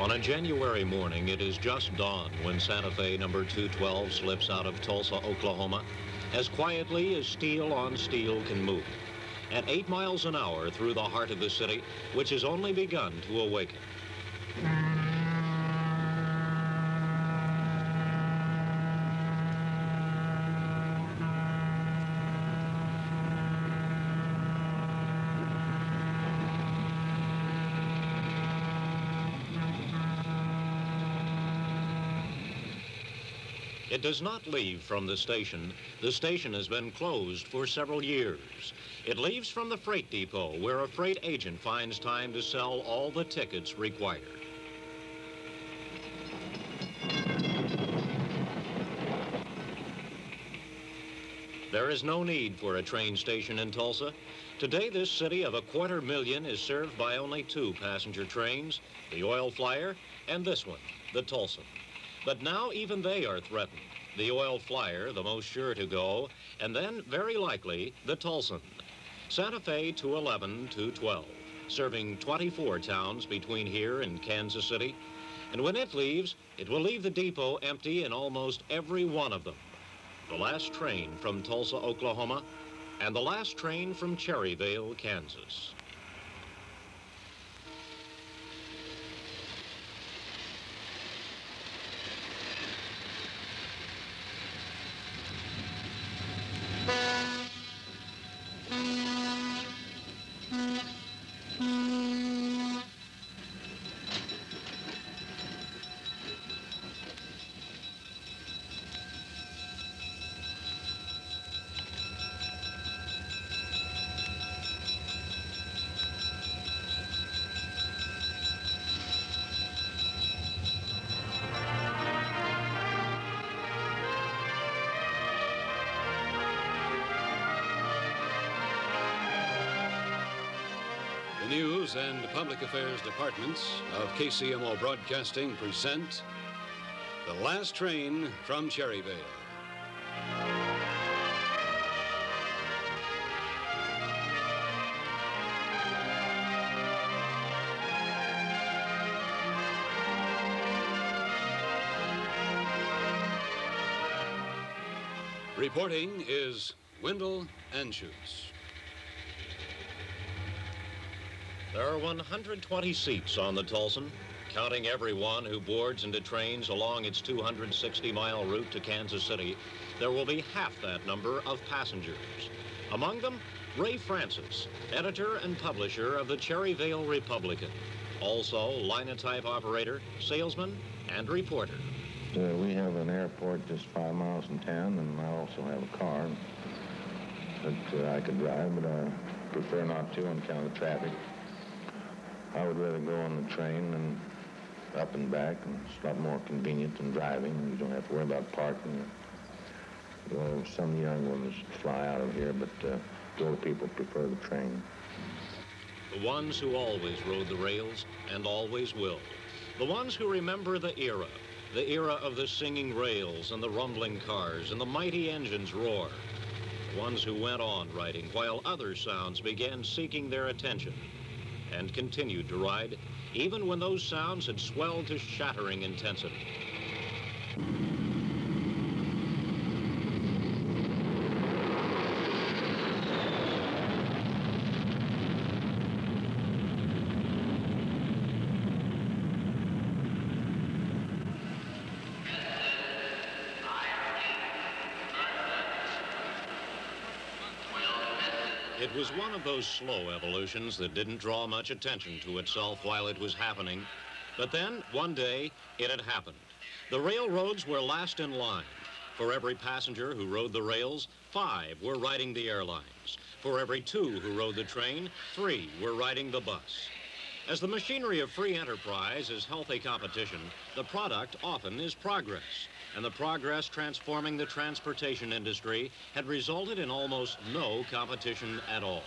On a January morning, it is just dawn when Santa Fe number 212 slips out of Tulsa, Oklahoma, as quietly as steel on steel can move, at eight miles an hour through the heart of the city, which has only begun to awaken. It does not leave from the station. The station has been closed for several years. It leaves from the freight depot where a freight agent finds time to sell all the tickets required. There is no need for a train station in Tulsa. Today, this city of a quarter million is served by only two passenger trains, the Oil Flyer and this one, the Tulsan. But now even they are threatened. The Oil Flyer, the most sure to go, and then, very likely, the Tulsan. Santa Fe 211 212, serving 24 towns between here and Kansas City. And when it leaves, it will leave the depot empty in almost every one of them. The last train from Tulsa, Oklahoma, and the last train from Cherryvale, Kansas. News and Public Affairs Departments of KCMO Broadcasting present The Last Train from Cherryvale. Reporting is Wendell Anschutz. There are 120 seats on the Tulsan, counting everyone who boards into trains along its 260-mile route to Kansas City. There will be half that number of passengers. Among them, Ray Francis, editor and publisher of the Cherryvale Republican. Also, linotype operator, salesman, and reporter. Uh, we have an airport just five miles from town, and I also have a car that uh, I could drive, but I prefer not to on account of the traffic. I would rather go on the train and up and back, and it's a lot more convenient than driving. You don't have to worry about parking. Well, some young ones fly out of here, but uh, the older people prefer the train. The ones who always rode the rails and always will. The ones who remember the era, the era of the singing rails and the rumbling cars and the mighty engines roar. The ones who went on riding while other sounds began seeking their attention and continued to ride even when those sounds had swelled to shattering intensity. It was one of those slow evolutions that didn't draw much attention to itself while it was happening. But then, one day, it had happened. The railroads were last in line. For every passenger who rode the rails, five were riding the airlines. For every two who rode the train, three were riding the bus. As the machinery of free enterprise is healthy competition, the product often is progress. And the progress transforming the transportation industry had resulted in almost no competition at all.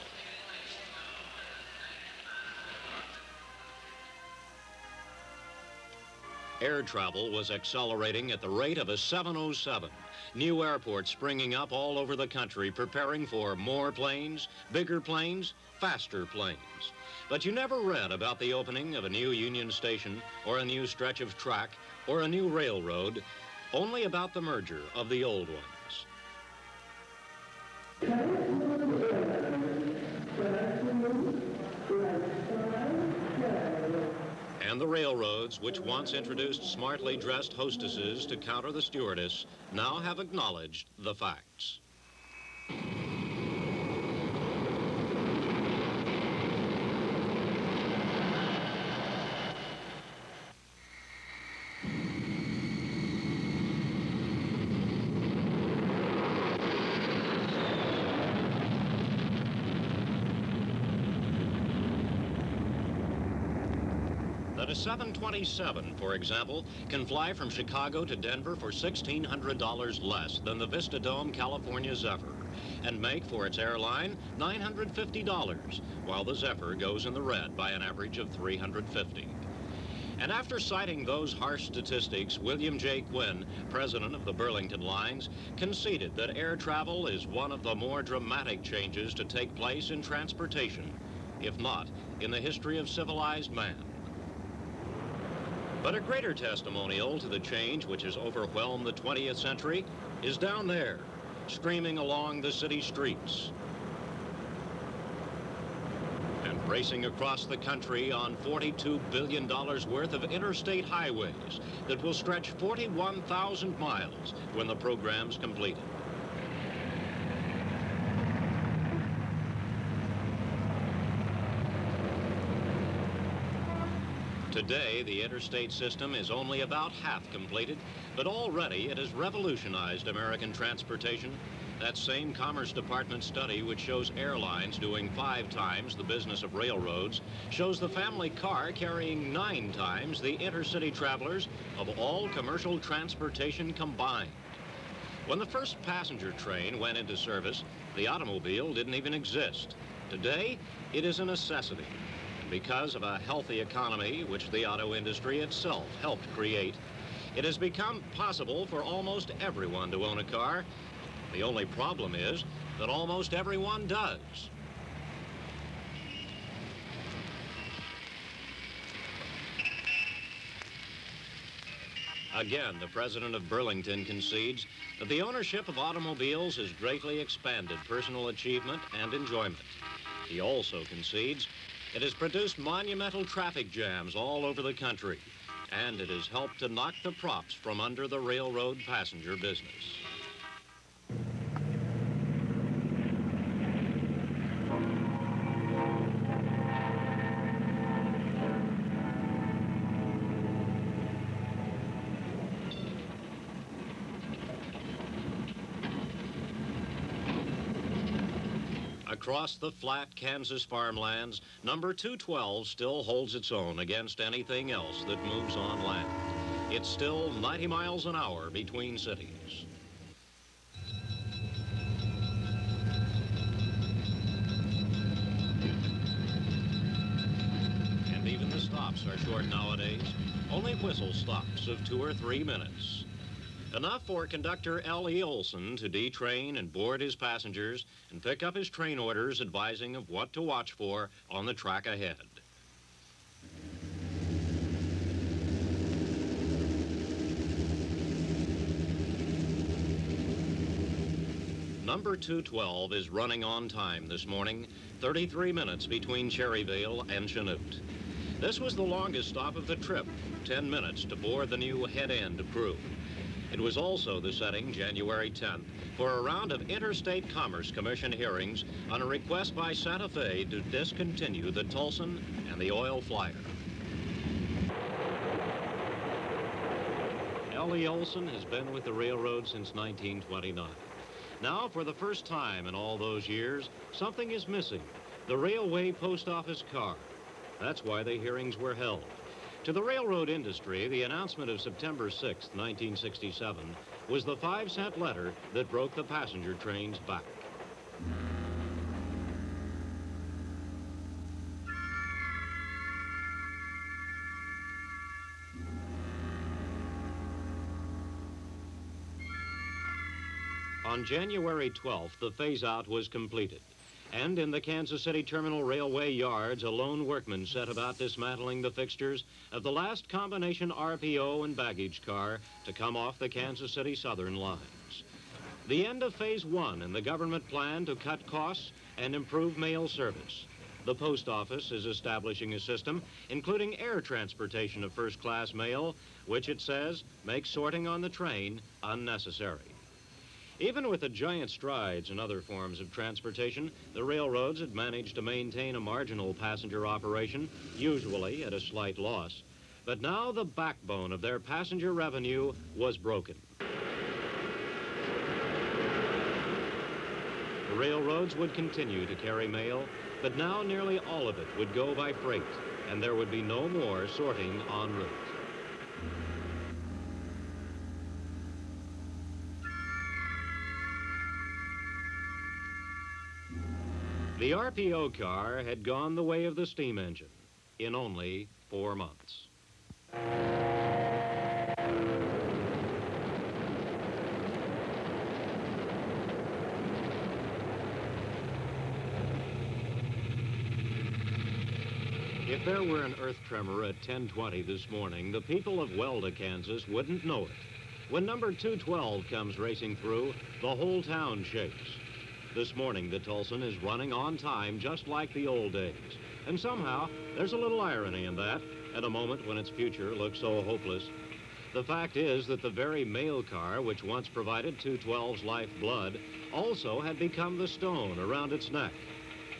Air travel was accelerating at the rate of a 707. New airports springing up all over the country, preparing for more planes, bigger planes, faster planes. But you never read about the opening of a new Union Station or a new stretch of track or a new railroad, only about the merger of the old ones. And the railroads, which once introduced smartly dressed hostesses to counter the stewardess, now have acknowledged the facts. 27, for example, can fly from Chicago to Denver for $1,600 less than the Vista Dome California Zephyr and make for its airline $950, while the Zephyr goes in the red by an average of $350. And after citing those harsh statistics, William J. Quinn, president of the Burlington Lines, conceded that air travel is one of the more dramatic changes to take place in transportation, if not in the history of civilized man. But a greater testimonial to the change which has overwhelmed the 20th century is down there, streaming along the city streets. And racing across the country on $42 billion worth of interstate highways that will stretch 41,000 miles when the program's completed. Today, the interstate system is only about half completed, but already it has revolutionized American transportation. That same Commerce Department study, which shows airlines doing five times the business of railroads, shows the family car carrying nine times the intercity travelers of all commercial transportation combined. When the first passenger train went into service, the automobile didn't even exist. Today, it is a necessity because of a healthy economy which the auto industry itself helped create, it has become possible for almost everyone to own a car. The only problem is that almost everyone does. Again, the president of Burlington concedes that the ownership of automobiles has greatly expanded personal achievement and enjoyment. He also concedes it has produced monumental traffic jams all over the country, and it has helped to knock the props from under the railroad passenger business. Across the flat Kansas farmlands, number 212 still holds its own against anything else that moves on land. It's still 90 miles an hour between cities. And even the stops are short nowadays. Only whistle stops of two or three minutes. Enough for conductor L.E. Olson to detrain and board his passengers and pick up his train orders advising of what to watch for on the track ahead. Number 212 is running on time this morning, 33 minutes between Cherryvale and Chanute. This was the longest stop of the trip, 10 minutes to board the new head end crew. It was also the setting, January 10th, for a round of Interstate Commerce Commission hearings on a request by Santa Fe to discontinue the Tulsan and the Oil Flyer. L.E. Olson has been with the railroad since 1929. Now, for the first time in all those years, something is missing. The railway post office car. That's why the hearings were held. To the railroad industry, the announcement of September 6, 1967, was the five cent letter that broke the passenger train's back. On January 12th, the phase out was completed. And in the Kansas City Terminal Railway yards, a lone workman set about dismantling the fixtures of the last combination RPO and baggage car to come off the Kansas City Southern lines. The end of phase one in the government plan to cut costs and improve mail service. The post office is establishing a system including air transportation of first class mail, which it says makes sorting on the train unnecessary. Even with the giant strides in other forms of transportation, the railroads had managed to maintain a marginal passenger operation, usually at a slight loss. But now the backbone of their passenger revenue was broken. The railroads would continue to carry mail, but now nearly all of it would go by freight, and there would be no more sorting en route. The RPO car had gone the way of the steam engine in only four months. If there were an earth tremor at 1020 this morning, the people of Welda, Kansas wouldn't know it. When number 212 comes racing through, the whole town shakes. This morning, the Tulsan is running on time just like the old days. And somehow, there's a little irony in that at a moment when its future looks so hopeless. The fact is that the very mail car which once provided 212's lifeblood also had become the stone around its neck.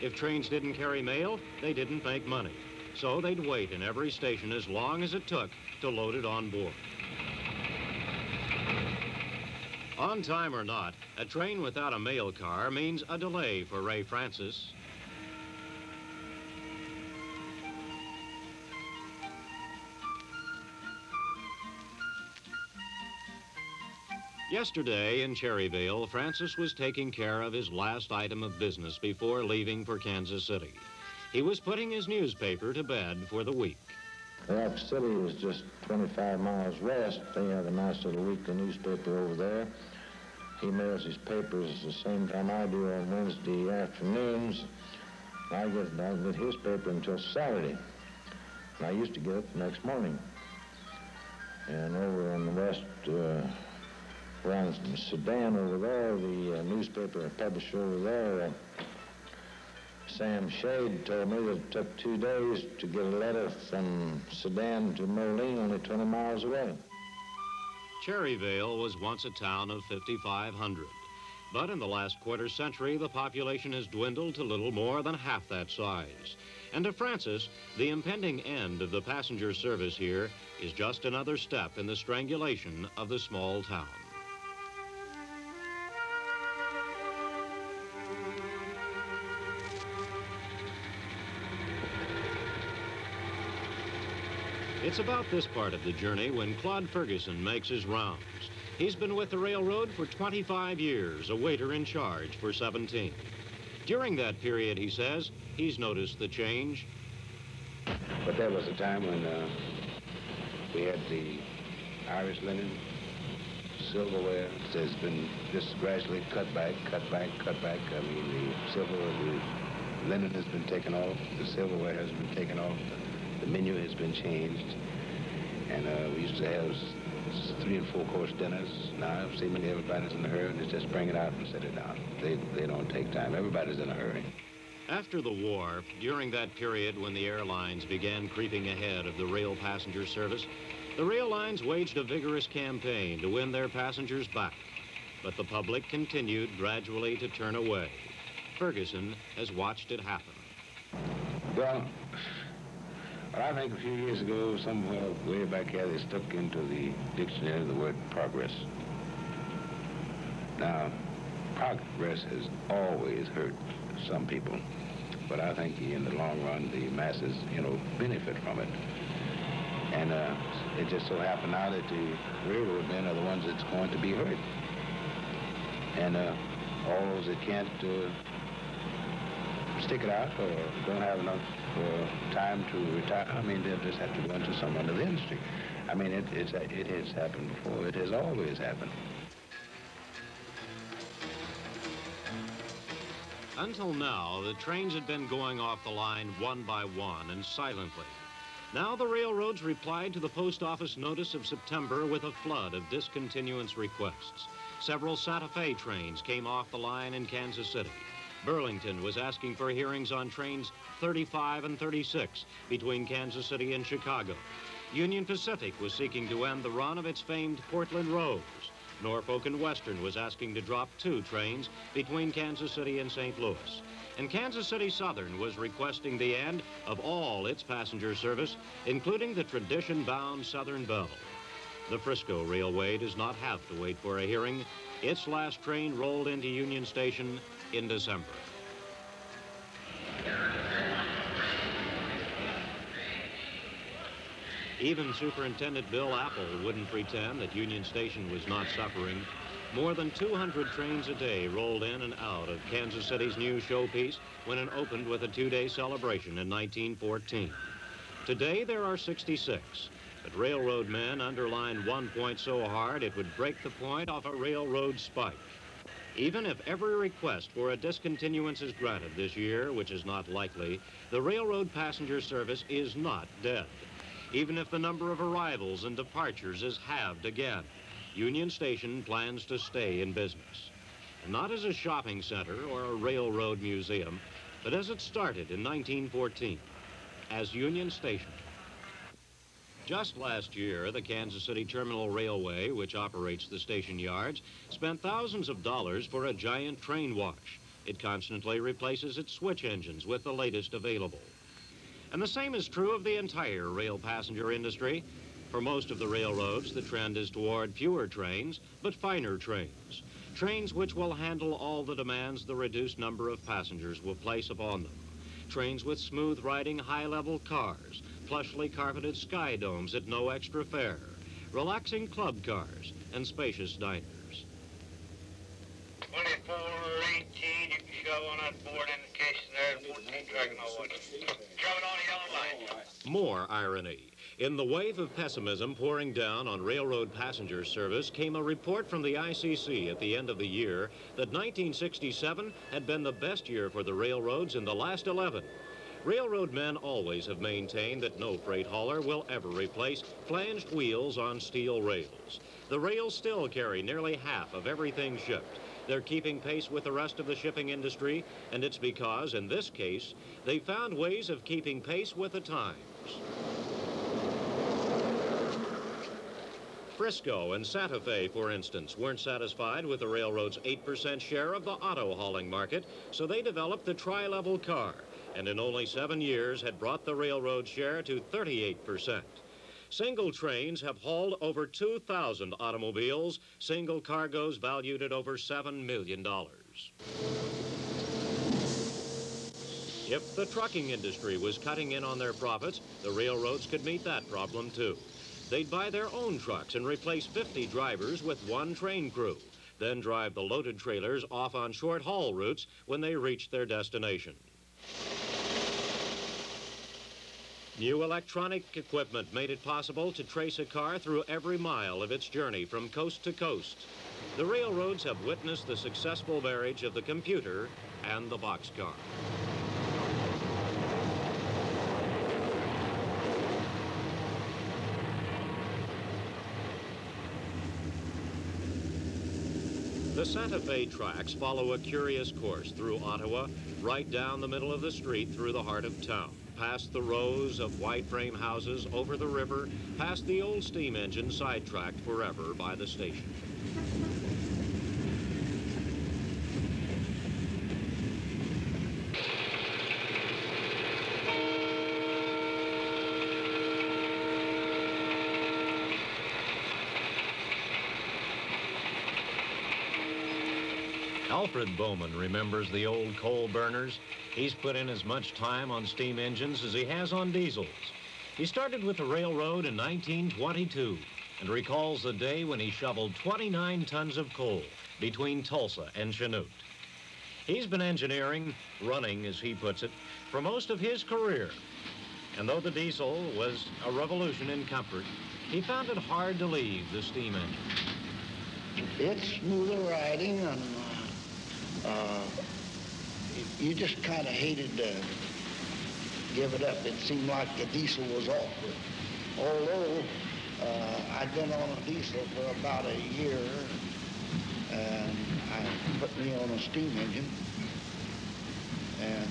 If trains didn't carry mail, they didn't make money. So they'd wait in every station as long as it took to load it on board. On time or not, a train without a mail car means a delay for Ray Francis. Yesterday in Cherryvale, Francis was taking care of his last item of business before leaving for Kansas City. He was putting his newspaper to bed for the week. Rock City is just 25 miles west. They have a nice little weekly newspaper over there. He mails his papers the same time I do on Wednesday afternoons. I get, I get his paper until Saturday. And I used to get it the next morning. And over in the west, uh, around Sedan over there, the uh, newspaper publisher over there, uh, Sam Shade told me that it took two days to get a letter from Sedan to Moline, only 20 miles away. Cherryvale was once a town of 5,500. But in the last quarter century, the population has dwindled to little more than half that size. And to Francis, the impending end of the passenger service here is just another step in the strangulation of the small town. It's about this part of the journey when Claude Ferguson makes his rounds. He's been with the railroad for 25 years, a waiter in charge for 17. During that period, he says, he's noticed the change. But there was a time when uh, we had the Irish linen, silverware. It's been just gradually cut back, cut back, cut back. I mean, the silver, the linen has been taken off, the silverware has been taken off. The menu has been changed, and uh, we used to have three and four course dinners. Now, seemingly everybody's in a hurry, and they just bring it out and set it down. They, they don't take time. Everybody's in a hurry. After the war, during that period when the airlines began creeping ahead of the rail passenger service, the rail lines waged a vigorous campaign to win their passengers back. But the public continued gradually to turn away. Ferguson has watched it happen. Well, I think a few years ago, somewhere way back here, they stuck into the dictionary the word progress. Now, progress has always hurt some people, but I think in the long run, the masses, you know, benefit from it. And uh, it just so happened now that the railroad men are the ones that's going to be hurt. And uh, all those that can't uh, stick it out or don't have enough time to retire, I mean, they'll just have to go into some other industry. I mean, it, it's, it has happened before. It has always happened. Until now, the trains had been going off the line one by one and silently. Now the railroads replied to the post office notice of September with a flood of discontinuance requests. Several Santa Fe trains came off the line in Kansas City. Burlington was asking for hearings on trains 35 and 36 between Kansas City and Chicago. Union Pacific was seeking to end the run of its famed Portland Rose. Norfolk and Western was asking to drop two trains between Kansas City and St. Louis. And Kansas City Southern was requesting the end of all its passenger service, including the tradition-bound Southern Belle. The Frisco Railway does not have to wait for a hearing. Its last train rolled into Union Station in December. Even Superintendent Bill Apple wouldn't pretend that Union Station was not suffering. More than 200 trains a day rolled in and out of Kansas City's new showpiece when it opened with a two-day celebration in 1914. Today, there are 66, but railroad men underlined one point so hard it would break the point off a railroad spike. Even if every request for a discontinuance is granted this year, which is not likely, the railroad passenger service is not dead. Even if the number of arrivals and departures is halved again, Union Station plans to stay in business. And not as a shopping center or a railroad museum, but as it started in 1914, as Union Station. Just last year, the Kansas City Terminal Railway, which operates the station yards, spent thousands of dollars for a giant train wash. It constantly replaces its switch engines with the latest available. And the same is true of the entire rail passenger industry. For most of the railroads, the trend is toward fewer trains, but finer trains. Trains which will handle all the demands the reduced number of passengers will place upon them. Trains with smooth riding high-level cars, plushly carpeted sky domes at no extra fare, relaxing club cars, and spacious diners. 2418, you can show on that board indication there, and 14 tracking all what. Coming on the yellow line. More irony. In the wave of pessimism pouring down on railroad passenger service came a report from the ICC at the end of the year that 1967 had been the best year for the railroads in the last 11. Railroad men always have maintained that no freight hauler will ever replace flanged wheels on steel rails. The rails still carry nearly half of everything shipped. They're keeping pace with the rest of the shipping industry, and it's because, in this case, they found ways of keeping pace with the times. Frisco and Santa Fe, for instance, weren't satisfied with the railroad's 8% share of the auto hauling market, so they developed the tri-level car and in only seven years had brought the railroad share to 38%. Single trains have hauled over 2,000 automobiles, single cargoes valued at over $7 million. If the trucking industry was cutting in on their profits, the railroads could meet that problem too. They'd buy their own trucks and replace 50 drivers with one train crew, then drive the loaded trailers off on short haul routes when they reached their destination. New electronic equipment made it possible to trace a car through every mile of its journey from coast to coast. The railroads have witnessed the successful marriage of the computer and the boxcar. The Santa Fe tracks follow a curious course through Ottawa, right down the middle of the street through the heart of town, past the rows of white frame houses, over the river, past the old steam engine sidetracked forever by the station. Alfred Bowman remembers the old coal burners. He's put in as much time on steam engines as he has on diesels. He started with the railroad in 1922 and recalls the day when he shoveled 29 tons of coal between Tulsa and Chanute. He's been engineering, running as he puts it, for most of his career. And though the diesel was a revolution in comfort, he found it hard to leave the steam engine. It's smoother riding and uh, you just kind of hated to give it up. It seemed like the diesel was awkward. Although uh, I'd been on a diesel for about a year, and I put me on a steam engine, and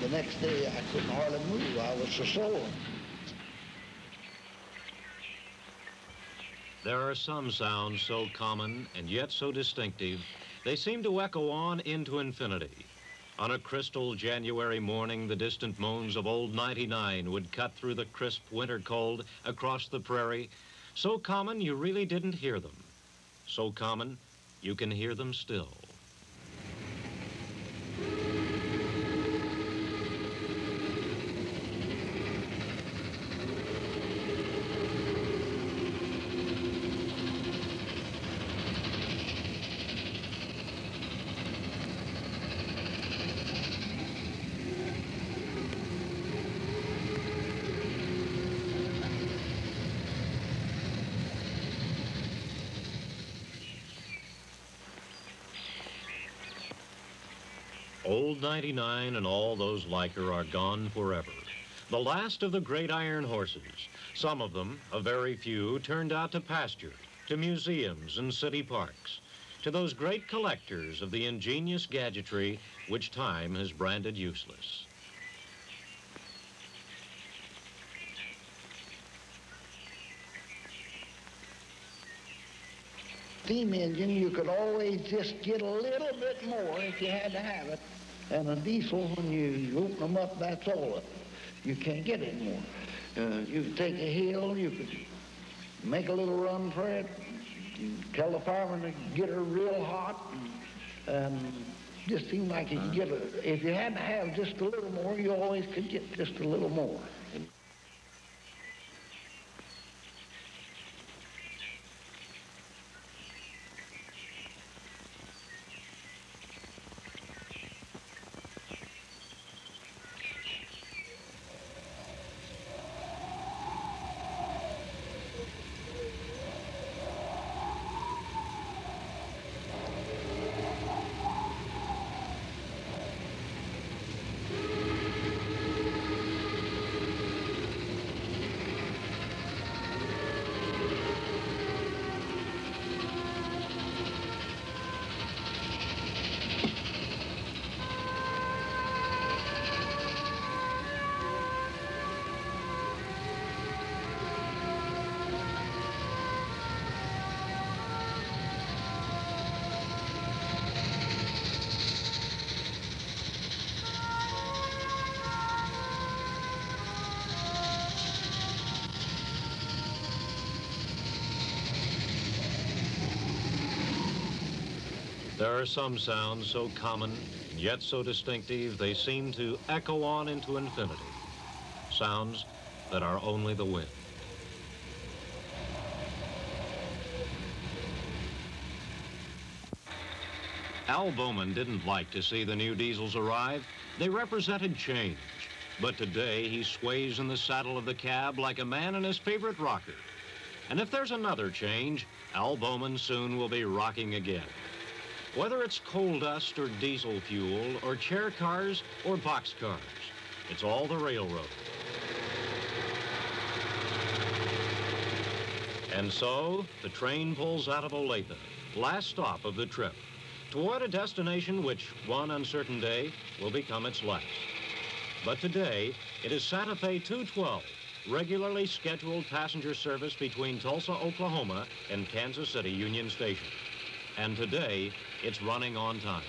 the next day I couldn't hardly move. I was so sore. There are some sounds so common and yet so distinctive, they seem to echo on into infinity. On a crystal January morning, the distant moans of Old 99 would cut through the crisp winter cold across the prairie, so common you really didn't hear them. So common, you can hear them still. Old 99 and all those like her are gone forever. The last of the great iron horses. Some of them, a very few, turned out to pasture, to museums and city parks, to those great collectors of the ingenious gadgetry which time has branded useless. Steam engine, you could always just get a little bit more if you had to have it. And a diesel, when you, you open them up, that's all of it. You can't get any more. Uh, you could take a hill, you could make a little run for it, you tell the fireman to get her real hot, and, and just seemed like you could get a, if you had to have just a little more, you always could get just a little more. There are some sounds so common, yet so distinctive, they seem to echo on into infinity. Sounds that are only the wind. Al Bowman didn't like to see the new diesels arrive. They represented change. But today, he sways in the saddle of the cab like a man in his favorite rocker. And if there's another change, Al Bowman soon will be rocking again. Whether it's coal dust or diesel fuel or chair cars or box cars, it's all the railroad. And so, the train pulls out of Olathe, last stop of the trip, toward a destination which, one uncertain day, will become its last. But today, it is Santa Fe 212, regularly scheduled passenger service between Tulsa, Oklahoma and Kansas City Union Station. And today, it's running on time.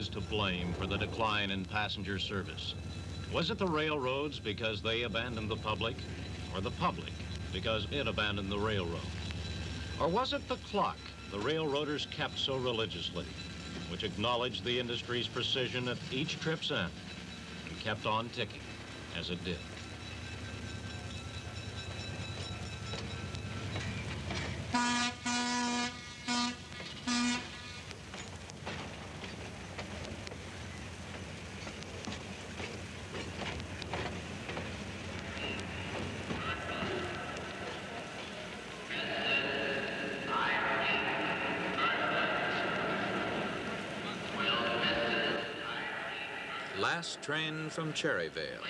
Is to blame for the decline in passenger service? Was it the railroads because they abandoned the public, or the public because it abandoned the railroad? Or was it the clock the railroaders kept so religiously, which acknowledged the industry's precision at each trip's end and kept on ticking as it did? Last Train from Cherryvale.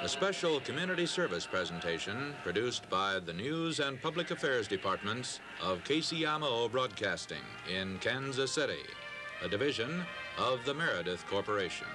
A special community service presentation produced by the News and Public Affairs Departments of KCMO Broadcasting in Kansas City, a division of the Meredith Corporation.